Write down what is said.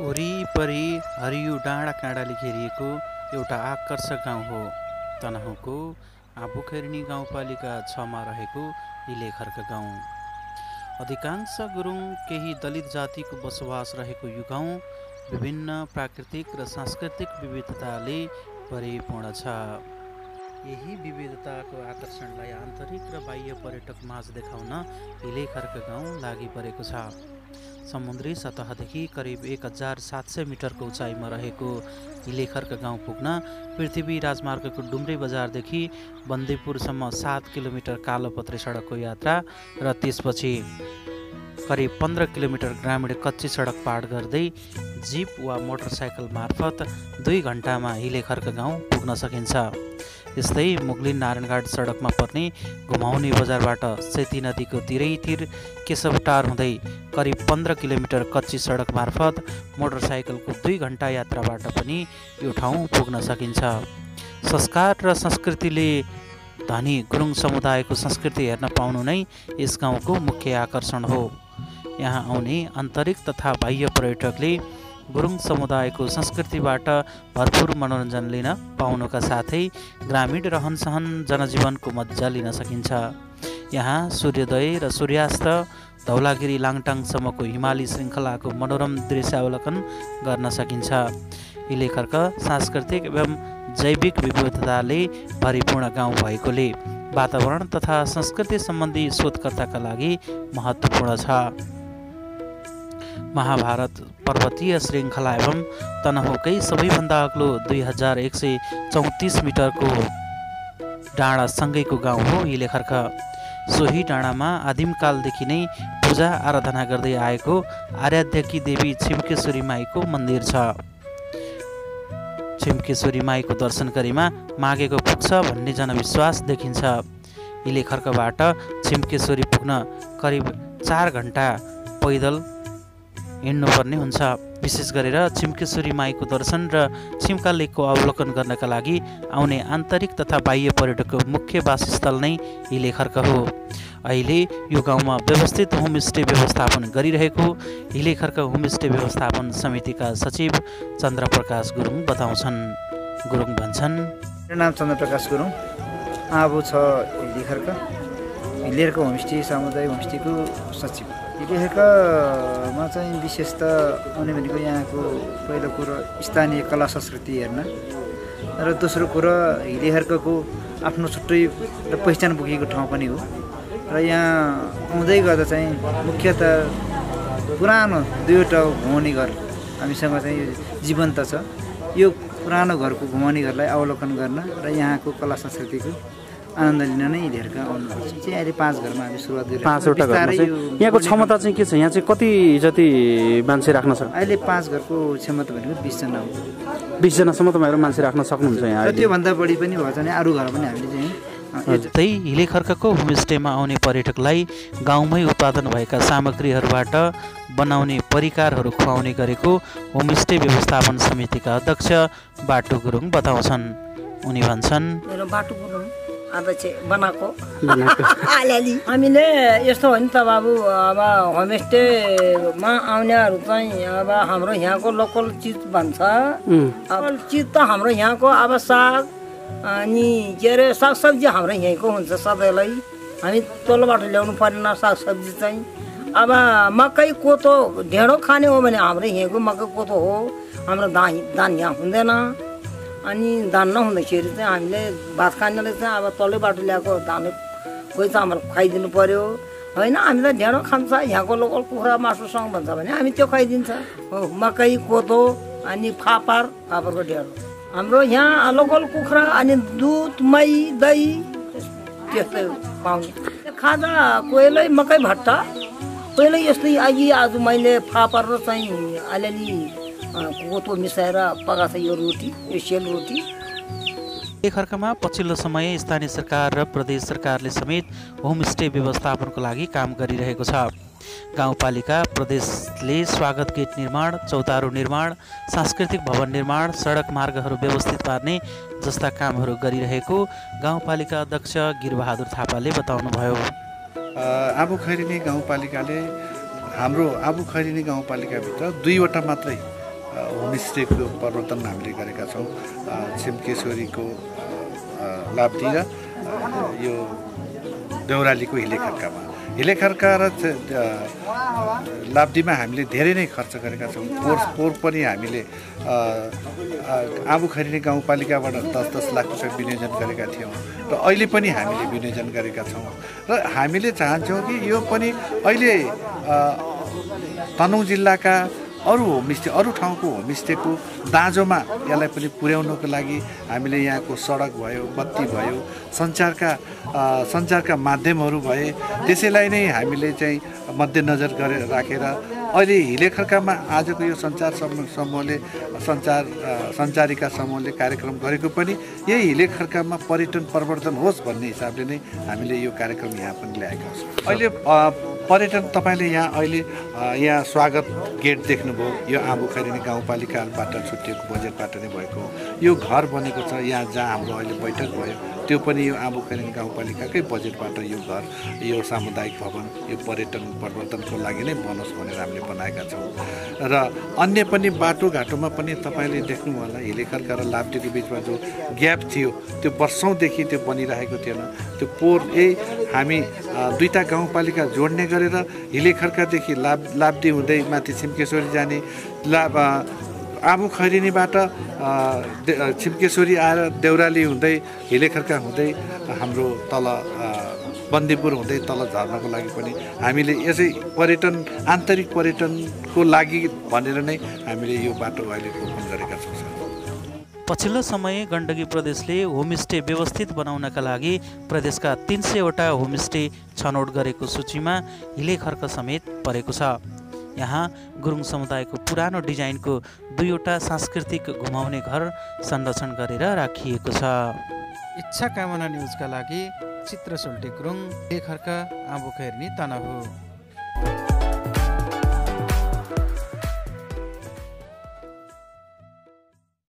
वरिपरि हरियो डाँडा काँडाले घेरिएको एउटा आकर्षक गाउँ हो। तनहुँको आँबुखेर्नी गाउँपालिका छमा रहेको इलेखर्क गाउँ। अधिकांश गुरुङ केही दलित जातिको बसोबास रहेको यो गाउँ विभिन्न प्राकृतिक र सांस्कृतिक विविधताले परिपूर्ण छ। यही विविधताको आकर्षणलाई आन्तरिक र बाह्य पर्यटक माझ देखाउन इलेखर्क गाउँ लागि परेको छ। समुद्री सतहदेखि करिब एक हजार सात सय मिटरको उचाइमा रहेको इलेखर्क गाउँ पुग्न पृथ्वी राजमार्गको डुम्रे बजारदेखि बन्दीपुरसम्म सात किलोमिटर कालोपत्रे सडकको यात्रा र त्यसपछि करिब पन्ध्र किलोमिटर ग्रामीण कच्ची सडक पार गर्दै जिप वा मोटरसाइकल मार्फत दुई घन्टामा हिलेखर्क गाउँ पुग्न सकिन्छ। यस्तै मुगलिन नारायणघाट सडकमा पर्ने घुमाउने बजारबाट सेती नदीको तिरैतिर केशवटार हुँदै करिब पन्ध्र किलोमिटर कच्ची सडक मार्फत मोटरसाइकलको दुई घन्टा यात्राबाट पनि यो ठाउँ पुग्न सकिन्छ। संस्कार र संस्कृतिले धनी गुरुङ समुदायको संस्कृति हेर्न पाउनु नै यस गाउँको मुख्य आकर्षण हो। यहाँ आउने आन्तरिक तथा बाह्य पर्यटकले गुरुङ समुदायको संस्कृतिबाट भरपुर मनोरञ्जन लिन पाउनुका साथै ग्रामीण रहन सहन जनजीवनको मजा लिन सकिन्छ। यहाँ सूर्योदय र सूर्यास्त धौलागिरी लाङटाङसम्मको हिमाली श्रृङ्खलाको मनोरम दृश्यावलोकन गर्न सकिन्छ। इलेखर्क सांस्कृतिक एवं जैविक विविधताले भरिपूर्ण गाउँ भएकोले वातावरण तथा संस्कृति सम्बन्धी शोधकर्ताका लागि महत्त्वपूर्ण छ। महाभारत पर्वतीय श्रृङ्खला एवं तनहुकै सबैभन्दा अग्लो दुई हजार एक सय चौतिस मिटरको डाँडासँगैको गाउँ हो इलेखर्क। सोही डाँडामा आदिमकालदेखि नै पूजा आराधना गर्दै आएको आराध्यकी देवी छिम्केश्वरी माईको मन्दिर छ। छिम्केश्वरी माईको दर्शन गरेमा मागेको पुग्छ भन्ने जनविश्वास देखिन्छ। इलेखर्कबाट छिम्केश्वरी पुग्न करिब चार घन्टा पैदल हिँड्नुपर्ने हुन्छ। विशेष गरेर छिम्केश्वरी माईको दर्शन र छिम्का लेकको अवलोकन गर्नका लागि आउने आन्तरिक तथा बाह्य पर्यटकको मुख्य वासस्थल नै हिलेखर्क हो। अहिले यो गाउँमा व्यवस्थित होमस्टे व्यवस्थापन गरिरहेको हिलेखर्क होमस्टे व्यवस्थापन समितिका सचिव चन्द्रप्रकाश गुरुङ बताउँछन्। गुरुङ भन्छन् मेरो नाम चन्द्रप्रकाश गुरुङ। आबो छ हिलेखर्क। हिलेरको होमस्टे सामुदायिक होमस्टेको सचिव। हिलेखर्कमा चाहिँ विशेष त आउने भनेको यहाँको पहिलो कुरो स्थानीय कला संस्कृति हेर्न। र दोस्रो कुरो हिलेखर्कको आफ्नो छुट्टै र पहिचान बोकेको ठाउँ पनि हो। र यहाँ आउँदै गर्दा चाहिँ मुख्यत पुरानो दुईवटा घुमाउने घर हामीसँग चाहिँ जीवन्त छ। यो पुरानो घरको घुमाउने घरलाई अवलोकन गर्न र यहाँको कला संस्कृतिको आनन्द लिन नै हिँडेरका आउनुपर्छ चाहिँ अहिले पाँच घरमा हामी सुरुवात गरेर पाँचवटा घरमा चाहिँ यहाँको क्षमता चाहिँ के छ? यहाँ चाहिँ कति जति मान्छे राख्न सक्छ? अहिले पाँच घरको क्षमता भनेको बिसजना हो। बिसजनासम्म तपाईँहरू मान्छे राख्न सक्नुहुन्छ यहाँ त्योभन्दा बढी पनि भएछ भने अरू घर पनि हामीले चाहिँ त्यही हिलेखर्कको होमस्टेमा आउने पर्यटकलाई गाउँमै उत्पादन भएका सामग्रीहरूबाट बनाउने परिकारहरू खुवाउने गरेको होमस्टे व्यवस्थापन समितिका अध्यक्ष बाटु गुरुङ बताउँछन्। उनी भन्छन् मेरो बाटो गुरुङ। अब चाहिँ बनाएको। अलिअलि हामीले यस्तो हो नि त बाबु अब होमस्टेमा आउनेहरू चाहिँ अब हाम्रो यहाँको लोकल चिज भन्छ लोकल चिज त हाम्रो यहाँको अब साग अनि के अरे सागसब्जी हाम्रो यहीँको हुन्छ सबैलाई हामी तल्लोबाट ल्याउनु परेन सागसब्जी चाहिँ अब मकै कोतो ढेँडो खाने हो भने हाम्रो यहीँको मकै कोतो हो हाम्रो धान धान यहाँ हुँदैन अनि धान नहुँदाखेरि चाहिँ हामीले भात खानेले चाहिँ अब तल्लोबाट ल्याएको धान कोही चामल खुवाइदिनु पर्यो होइन हामी त ढेँडो खान्छ यहाँको लोकल कुखुरा मासुसँग भन्छ भने हामी त्यो खुवाइदिन्छ मकै कोतो अनि फापर फापरको ढेँडो हाम्रो यहाँ लोकल कुखुरा अनि दुध मही दही त्यस्तै पाउने खाजा कोहीलाई मकै भट्टा कोहीलाई यस्तै अघि आज मैले फापर र चाहिँ अलिअलि कोतो मिसाएर पकाएको छ यो रोटी यो सेल रोटी। लेखर्कमा पछिल्लो समय स्थानीय सरकार र प्रदेश सरकारले समेत होमस्टे व्यवस्थापनको लागि काम गरिरहेको छ। गाउँपालिका प्रदेशले स्वागत गेट निर्माण चौतारो निर्माण सांस्कृतिक भवन निर्माण सडक मार्गहरू व्यवस्थित पार्ने जस्ता कामहरू गरिरहेको गाउँपालिका अध्यक्ष गिरबहादुर थापाले बताउनुभयो। आबु खैरिनी गाउँपालिकाले हाम्रो आबु खैरिनी गाउँपालिकाभित्र दुईवटा मात्रै होमस्टेको प्रवर्तन हामीले गरेका छौँ छिम्केश्वरीको अ, लाप्टी र यो देउरालीको हिलेखर्कामा। हिलेखर्का र लाब्दीमा हामीले धेरै नै खर्च गरेका छौँ। पोहोर पोहोर पनि हामीले आबुखैरिनी गाउँपालिकाबाट दस दस लाख रुपियाँ विनियोजन गरेका थियौँ र अहिले पनि हामीले विनियोजन गरेका छौँ। र हामीले चाहन्छौँ कि यो पनि अहिले तनहुँ जिल्लाका अरू होमस्टे अरू ठाउँको होमस्टेको दाँजोमा यसलाई पनि पुर्याउनको लागि हामीले यहाँको सडक भयो बत्ती भयो सञ्चारका सञ्चारका माध्यमहरू भए त्यसैलाई नै हामीले चाहिँ मध्यनजर गरेर राखेर अहिले हिलेखर्कामा आजको यो सञ्चार समूह समूहले सञ्चार सञ्चारिका समूहले कार्यक्रम गरेको पनि यही हिलेखर्कामा पर्यटन प्रवर्धन होस् भन्ने हिसाबले नै हामीले यो कार्यक्रम यहाँ पनि ल्याएका छौँ। अहिले पर्यटन तपाईँले यहाँ अहिले यहाँ स्वागत गेट देख्नुभयो। यो आबुखैरिनी गाउँपालिकाबाट छुट्टिएको बजेटबाट नै भएको। यो घर बनेको छ यहाँ जहाँ हाम्रो अहिले बैठक भयो त्यो पनि यो आबुखैरिनी गाउँपालिकाकै बजेटबाट यो घर यो सामुदायिक भवन यो पर्यटन प्रवर्धनको लागि नै बनोस् भनेर हामीले बनाएका छौँ। र अन्य पनि बाटोघाटोमा पनि तपाईँले देख्नु होला हिलेखर्का र लाप्टीको बिचमा जो ग्याप थियो त्यो वर्षौँदेखि त्यो बनिरहेको थिएन। त्यो पोहोर यही हामी दुईवटा गाउँपालिका जोड्ने गरेर हिलेखर्कादेखि लाभ लाब्डी हुँदै माथि छिम्केश्वरी जाने लाभ आबु खैरिनीबाट छिम्केश्वरी आएर देउराली हुँदै हिलेखर्का हुँदै हाम्रो तल बन्दीपुर हुँदै तल झर्नको लागि पनि हामीले यसै पर्यटन आन्तरिक पर्यटनको लागि भनेर नै हामीले यो बाटो अहिले ओपन गरेका छौँ पछिल्लो समय गण्डकी प्रदेशले होमस्टे व्यवस्थित बनाउनका लागि प्रदेशका तिन सयवटा होमस्टे छनौट गरेको सूचीमा हिले खर्क समेत परेको छ। यहाँ गुरुङ समुदायको पुरानो डिजाइनको दुईवटा सांस्कृतिक घुमाउने घर संरक्षण गरेर राखिएको छ। इच्छा कामना न्युजका लागि चित्र सोल्टी गुरुङ खर्क आबुखेर्नी तनहु